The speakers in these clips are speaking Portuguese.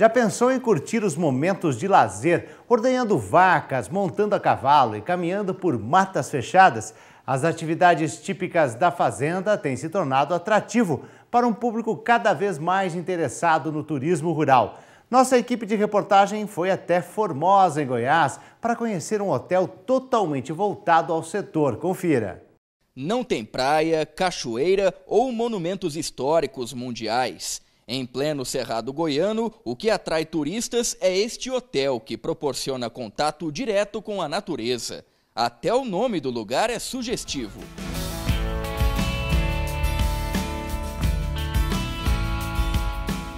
Já pensou em curtir os momentos de lazer, ordenhando vacas, montando a cavalo e caminhando por matas fechadas? As atividades típicas da fazenda têm se tornado atrativo para um público cada vez mais interessado no turismo rural. Nossa equipe de reportagem foi até Formosa, em Goiás, para conhecer um hotel totalmente voltado ao setor. Confira. Não tem praia, cachoeira ou monumentos históricos mundiais. Em pleno Cerrado Goiano, o que atrai turistas é este hotel que proporciona contato direto com a natureza. Até o nome do lugar é sugestivo.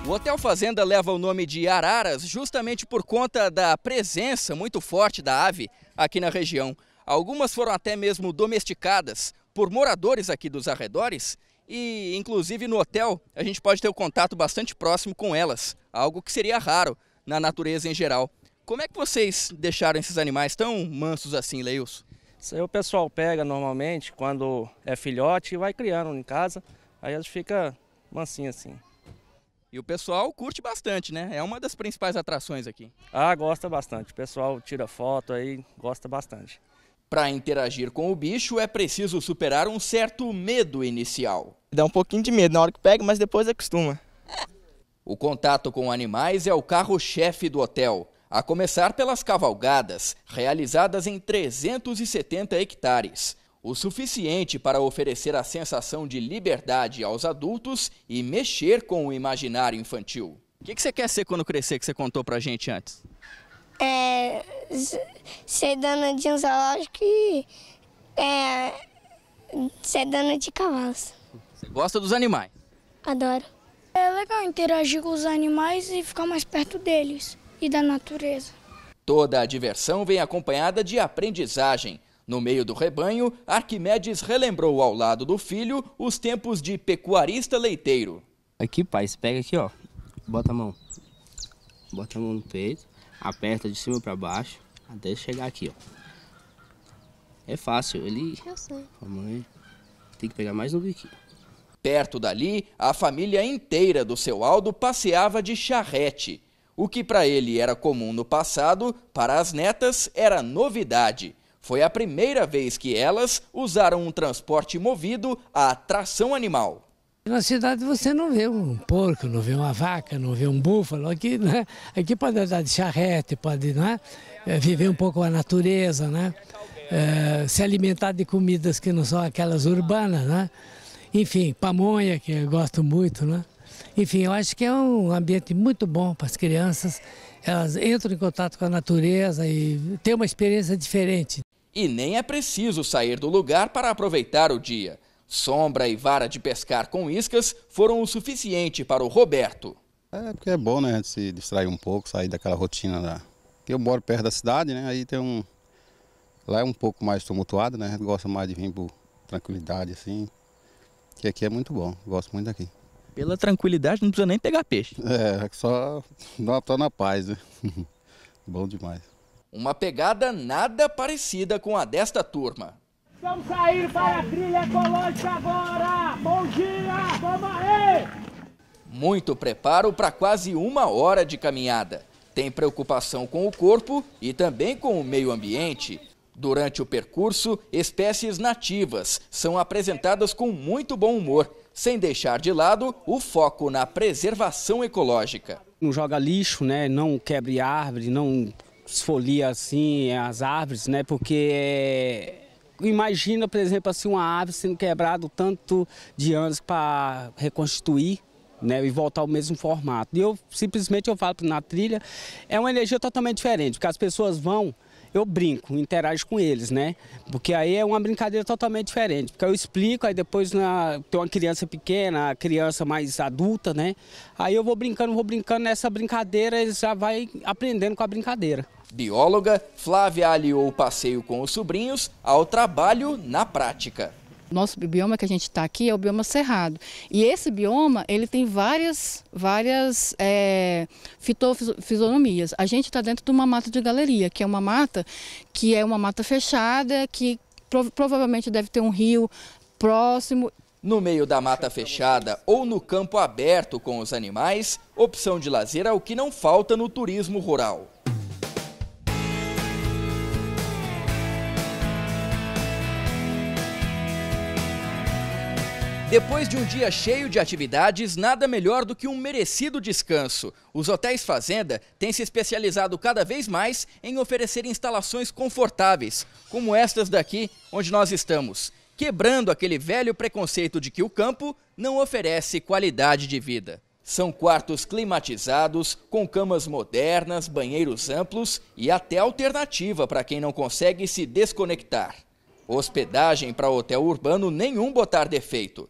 O Hotel Fazenda leva o nome de Araras justamente por conta da presença muito forte da ave aqui na região. Algumas foram até mesmo domesticadas por moradores aqui dos arredores e, inclusive, no hotel a gente pode ter um contato bastante próximo com elas, algo que seria raro na natureza em geral. Como é que vocês deixaram esses animais tão mansos assim, Leilson? Isso aí o pessoal pega normalmente quando é filhote e vai criando em casa, aí eles ficam mansinhos assim. E o pessoal curte bastante, né? É uma das principais atrações aqui. Ah, gosta bastante. O pessoal tira foto aí, gosta bastante. Para interagir com o bicho é preciso superar um certo medo inicial. Dá um pouquinho de medo na hora que pega, mas depois acostuma. O contato com animais é o carro-chefe do hotel, a começar pelas cavalgadas, realizadas em 370 hectares. O suficiente para oferecer a sensação de liberdade aos adultos e mexer com o imaginário infantil. O que, que você quer ser quando crescer, que você contou pra gente antes? É, ser dona de um zoológico e é, ser dona de cavalos. Você gosta dos animais? Adoro. É legal interagir com os animais e ficar mais perto deles e da natureza. Toda a diversão vem acompanhada de aprendizagem. No meio do rebanho, Arquimedes relembrou ao lado do filho os tempos de pecuarista leiteiro. Aqui, pai, você pega aqui, ó. Bota a mão. Bota a mão no peito, aperta de cima para baixo, até chegar aqui, ó. É fácil, ele. Eu sei. Mamãe, tem que pegar mais no biquinho. Perto dali, a família inteira do seu Aldo passeava de charrete. O que para ele era comum no passado, para as netas era novidade. Foi a primeira vez que elas usaram um transporte movido a tração animal. Na cidade você não vê um porco, não vê uma vaca, não vê um búfalo. Aqui, né? Aqui pode andar de charrete, pode né? viver um pouco a natureza, né? É, se alimentar de comidas que não são aquelas urbanas, né? Enfim, pamonha, que eu gosto muito, né? Enfim, eu acho que é um ambiente muito bom para as crianças. Elas entram em contato com a natureza e têm uma experiência diferente. E nem é preciso sair do lugar para aproveitar o dia. Sombra e vara de pescar com iscas foram o suficiente para o Roberto. É porque é bom, né? A gente se distrair um pouco, sair daquela rotina lá. Porque eu moro perto da cidade, né? Aí tem um. Lá é um pouco mais tumultuado, né? A gente gosta mais de vir por tranquilidade, assim. Que aqui é muito bom, gosto muito daqui. Pela tranquilidade, não precisa nem pegar peixe. É, só tô na paz, né? bom demais. Uma pegada nada parecida com a desta turma. Vamos sair para a trilha ecológica agora! Bom dia! Vamos aí! Muito preparo para quase uma hora de caminhada. Tem preocupação com o corpo e também com o meio ambiente. Durante o percurso, espécies nativas são apresentadas com muito bom humor, sem deixar de lado o foco na preservação ecológica. Não joga lixo, né? não quebre árvore, não esfolia assim as árvores, né? porque imagina, por exemplo, assim, uma árvore sendo quebrada tanto de anos para reconstituir né, e voltar ao mesmo formato. E eu simplesmente eu falo na trilha, é uma energia totalmente diferente, porque as pessoas vão eu brinco, interajo com eles, né? Porque aí é uma brincadeira totalmente diferente. Porque eu explico, aí depois na, tem uma criança pequena, a criança mais adulta, né? Aí eu vou brincando, vou brincando nessa brincadeira, eles já vai aprendendo com a brincadeira. Bióloga, Flávia aliou o passeio com os sobrinhos ao trabalho na prática. Nosso bioma que a gente está aqui é o bioma cerrado. E esse bioma, ele tem várias, várias é, fitofisionomias. A gente está dentro de uma mata de galeria, que é uma mata que é uma mata fechada, que prov provavelmente deve ter um rio próximo No meio da mata fechada ou no campo aberto com os animais, opção de lazer é o que não falta no turismo rural. Depois de um dia cheio de atividades, nada melhor do que um merecido descanso. Os hotéis Fazenda têm se especializado cada vez mais em oferecer instalações confortáveis, como estas daqui onde nós estamos, quebrando aquele velho preconceito de que o campo não oferece qualidade de vida. São quartos climatizados, com camas modernas, banheiros amplos e até alternativa para quem não consegue se desconectar. Hospedagem para hotel urbano nenhum botar defeito.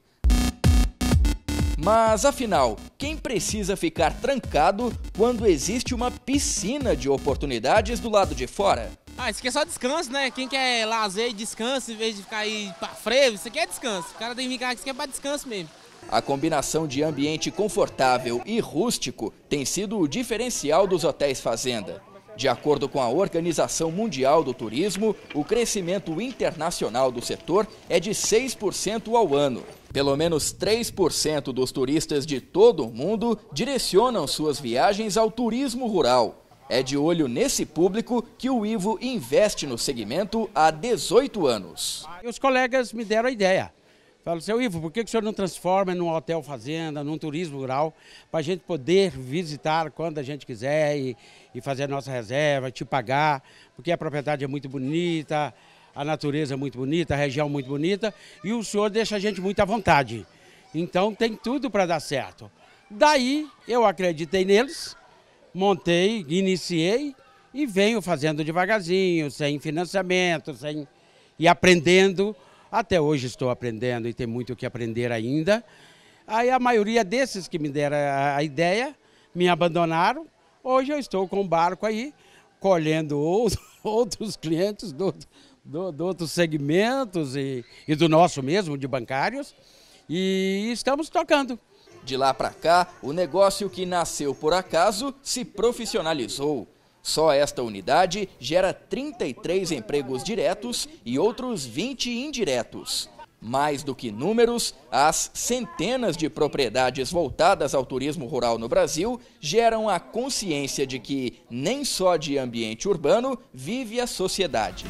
Mas afinal, quem precisa ficar trancado quando existe uma piscina de oportunidades do lado de fora? Ah, isso aqui é só descanso, né? Quem quer lazer e descanso em vez de ficar aí pra freio, isso aqui é descanso. O cara tem que ficar aqui, isso aqui é pra descanso mesmo. A combinação de ambiente confortável e rústico tem sido o diferencial dos hotéis Fazenda. De acordo com a Organização Mundial do Turismo, o crescimento internacional do setor é de 6% ao ano. Pelo menos 3% dos turistas de todo o mundo direcionam suas viagens ao turismo rural. É de olho nesse público que o Ivo investe no segmento há 18 anos. Os colegas me deram a ideia. Falo, seu Ivo, por que o senhor não transforma num hotel fazenda, num turismo rural, para a gente poder visitar quando a gente quiser e, e fazer a nossa reserva, te pagar, porque a propriedade é muito bonita, a natureza é muito bonita, a região muito bonita, e o senhor deixa a gente muito à vontade. Então tem tudo para dar certo. Daí eu acreditei neles, montei, iniciei e venho fazendo devagarzinho, sem financiamento, sem e aprendendo. Até hoje estou aprendendo e tem muito o que aprender ainda. Aí a maioria desses que me deram a ideia me abandonaram. Hoje eu estou com um barco aí, colhendo outros clientes do, do, do outros segmentos e, e do nosso mesmo, de bancários, e estamos tocando. De lá para cá, o negócio que nasceu por acaso se profissionalizou. Só esta unidade gera 33 empregos diretos e outros 20 indiretos. Mais do que números, as centenas de propriedades voltadas ao turismo rural no Brasil geram a consciência de que nem só de ambiente urbano vive a sociedade.